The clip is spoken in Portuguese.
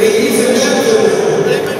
Ladies and